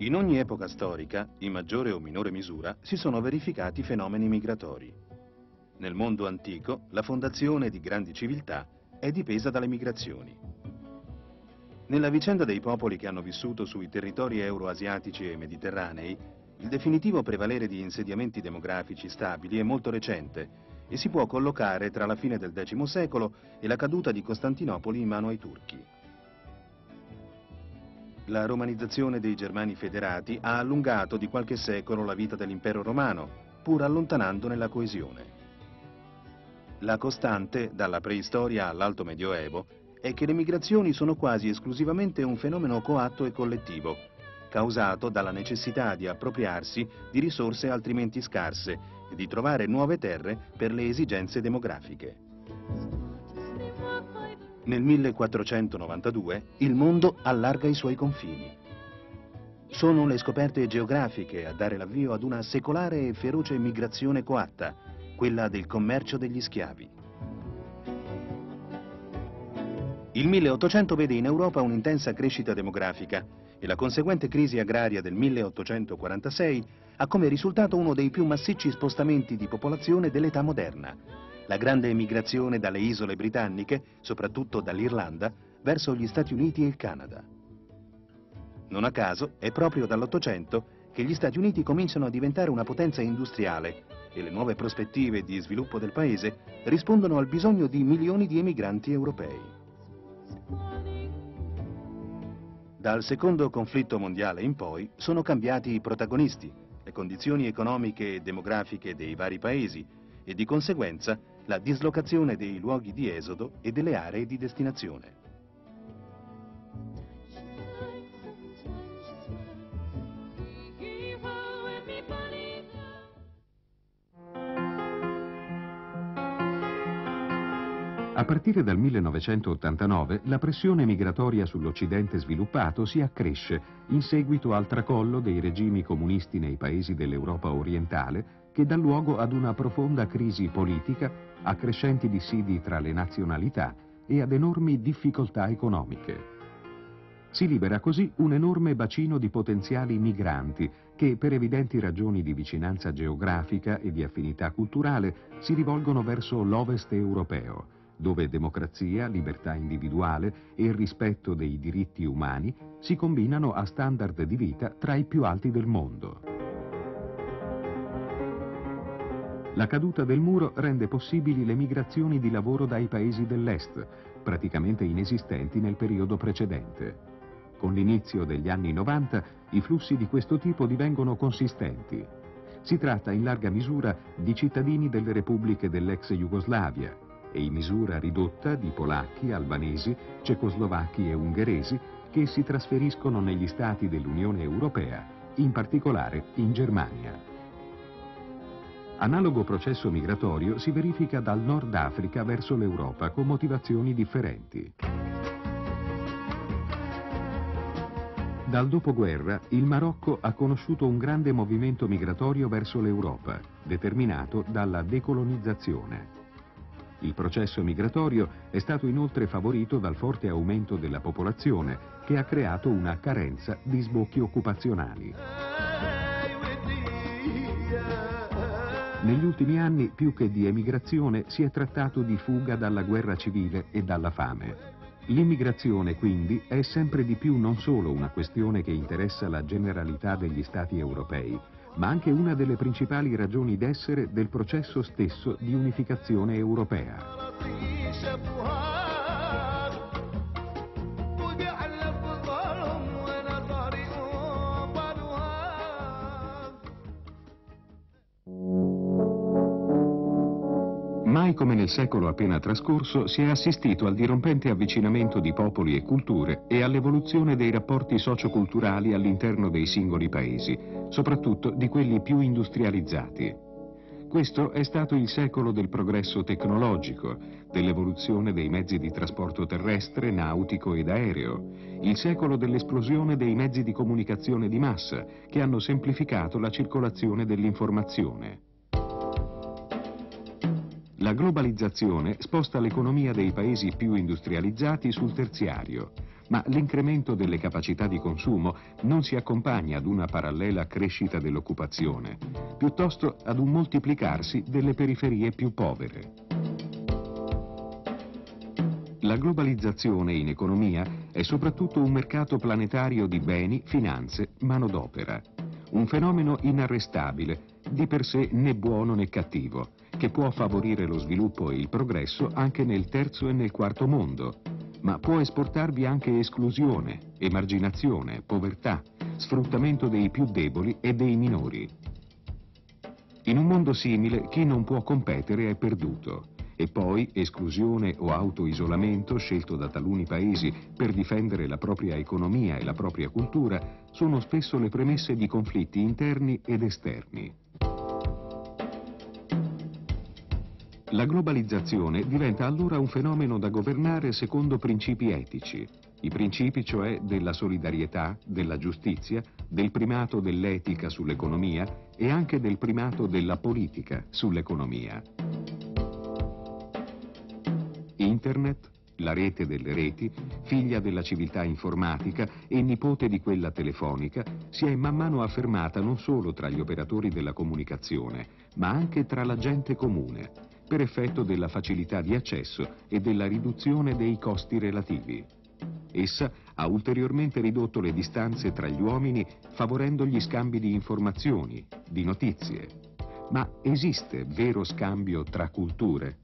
In ogni epoca storica, in maggiore o minore misura, si sono verificati fenomeni migratori. Nel mondo antico, la fondazione di grandi civiltà è dipesa dalle migrazioni. Nella vicenda dei popoli che hanno vissuto sui territori euroasiatici e mediterranei, il definitivo prevalere di insediamenti demografici stabili è molto recente e si può collocare tra la fine del X secolo e la caduta di Costantinopoli in mano ai turchi. La romanizzazione dei Germani federati ha allungato di qualche secolo la vita dell'impero romano, pur allontanandone la coesione. La costante, dalla preistoria all'alto medioevo, è che le migrazioni sono quasi esclusivamente un fenomeno coatto e collettivo, causato dalla necessità di appropriarsi di risorse altrimenti scarse e di trovare nuove terre per le esigenze demografiche. Nel 1492 il mondo allarga i suoi confini. Sono le scoperte geografiche a dare l'avvio ad una secolare e feroce migrazione coatta, quella del commercio degli schiavi. Il 1800 vede in Europa un'intensa crescita demografica e la conseguente crisi agraria del 1846 ha come risultato uno dei più massicci spostamenti di popolazione dell'età moderna, la grande emigrazione dalle isole britanniche, soprattutto dall'Irlanda, verso gli Stati Uniti e il Canada. Non a caso è proprio dall'Ottocento che gli Stati Uniti cominciano a diventare una potenza industriale e le nuove prospettive di sviluppo del paese rispondono al bisogno di milioni di emigranti europei. Dal secondo conflitto mondiale in poi sono cambiati i protagonisti, le condizioni economiche e demografiche dei vari paesi e di conseguenza la dislocazione dei luoghi di esodo e delle aree di destinazione. A partire dal 1989 la pressione migratoria sull'Occidente sviluppato si accresce in seguito al tracollo dei regimi comunisti nei paesi dell'Europa orientale che dà luogo ad una profonda crisi politica, a crescenti dissidi tra le nazionalità e ad enormi difficoltà economiche. Si libera così un enorme bacino di potenziali migranti che, per evidenti ragioni di vicinanza geografica e di affinità culturale, si rivolgono verso l'ovest europeo, dove democrazia, libertà individuale e rispetto dei diritti umani si combinano a standard di vita tra i più alti del mondo. La caduta del muro rende possibili le migrazioni di lavoro dai paesi dell'Est, praticamente inesistenti nel periodo precedente. Con l'inizio degli anni 90 i flussi di questo tipo divengono consistenti. Si tratta in larga misura di cittadini delle repubbliche dell'ex Jugoslavia, e in misura ridotta di polacchi, albanesi, cecoslovacchi e ungheresi che si trasferiscono negli stati dell'Unione Europea, in particolare in Germania. Analogo processo migratorio si verifica dal Nord Africa verso l'Europa con motivazioni differenti. Dal dopoguerra il Marocco ha conosciuto un grande movimento migratorio verso l'Europa, determinato dalla decolonizzazione. Il processo migratorio è stato inoltre favorito dal forte aumento della popolazione che ha creato una carenza di sbocchi occupazionali. Negli ultimi anni, più che di emigrazione, si è trattato di fuga dalla guerra civile e dalla fame. L'immigrazione, quindi, è sempre di più non solo una questione che interessa la generalità degli Stati europei, ma anche una delle principali ragioni d'essere del processo stesso di unificazione europea. Mai come nel secolo appena trascorso si è assistito al dirompente avvicinamento di popoli e culture e all'evoluzione dei rapporti socioculturali all'interno dei singoli paesi, soprattutto di quelli più industrializzati. Questo è stato il secolo del progresso tecnologico, dell'evoluzione dei mezzi di trasporto terrestre, nautico ed aereo, il secolo dell'esplosione dei mezzi di comunicazione di massa che hanno semplificato la circolazione dell'informazione. La globalizzazione sposta l'economia dei paesi più industrializzati sul terziario, ma l'incremento delle capacità di consumo non si accompagna ad una parallela crescita dell'occupazione, piuttosto ad un moltiplicarsi delle periferie più povere. La globalizzazione in economia è soprattutto un mercato planetario di beni, finanze, manodopera. Un fenomeno inarrestabile, di per sé né buono né cattivo, che può favorire lo sviluppo e il progresso anche nel terzo e nel quarto mondo, ma può esportarvi anche esclusione, emarginazione, povertà, sfruttamento dei più deboli e dei minori. In un mondo simile chi non può competere è perduto e poi esclusione o autoisolamento scelto da taluni paesi per difendere la propria economia e la propria cultura sono spesso le premesse di conflitti interni ed esterni. La globalizzazione diventa allora un fenomeno da governare secondo principi etici, i principi cioè della solidarietà, della giustizia, del primato dell'etica sull'economia e anche del primato della politica sull'economia. Internet, la rete delle reti, figlia della civiltà informatica e nipote di quella telefonica, si è man mano affermata non solo tra gli operatori della comunicazione, ma anche tra la gente comune, per effetto della facilità di accesso e della riduzione dei costi relativi. Essa ha ulteriormente ridotto le distanze tra gli uomini favorendo gli scambi di informazioni, di notizie. Ma esiste vero scambio tra culture?